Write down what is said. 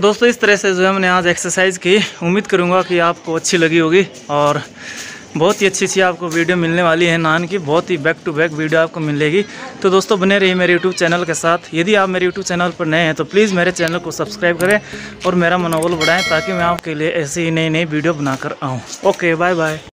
दोस्तों, इस तरह से जो है मैंने आज एक्सरसाइज की, उम्मीद करूँगा कि आपको अच्छी लगी होगी और बहुत ही अच्छी अच्छी आपको वीडियो मिलने वाली है नान की बहुत ही बैक टू बैक वीडियो आपको मिलेगी। तो दोस्तों, बने रहिए मेरे यूट्यूब चैनल के साथ। यदि आप मेरे यूट्यूब चैनल पर नए हैं तो प्लीज़ मेरे चैनल को सब्सक्राइब करें और मेरा मनोबल बढ़ाएँ ताकि मैं आपके लिए ऐसी ही नई नई वीडियो बनाकर आऊँ। Okay bye bye